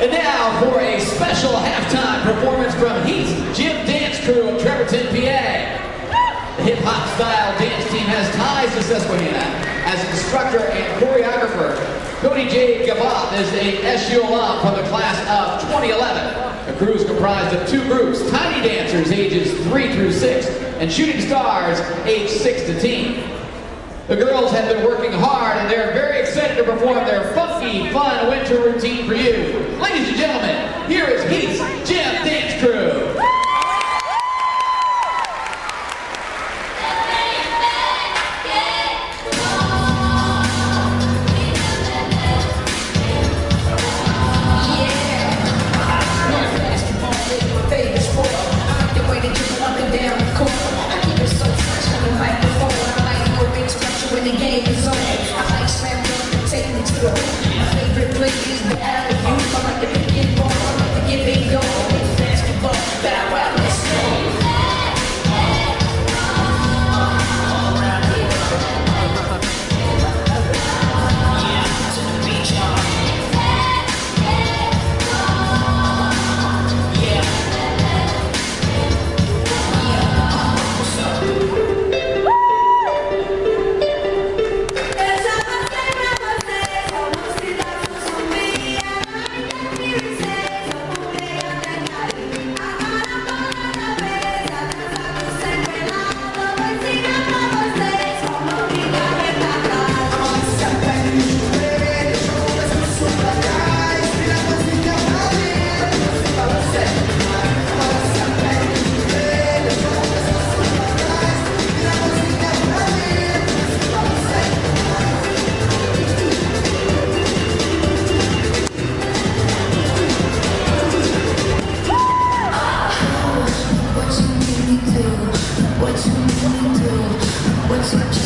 And now for a special halftime performance from Heath's Gym Dance Crew of Trevorton, PA. The hip-hop style dance team has ties to Susquehanna as instructor and choreographer. Cody J. Gaboth is a SU alum from the class of 2011. The crew is comprised of two groups, Tiny Dancers ages 3 through 6 and Shooting Stars age 6 to teen. The girls have been working hard and they're very excited to perform their funky, fun winter routine for you. Ladies and gentlemen, here is Heath's Gym Dance What you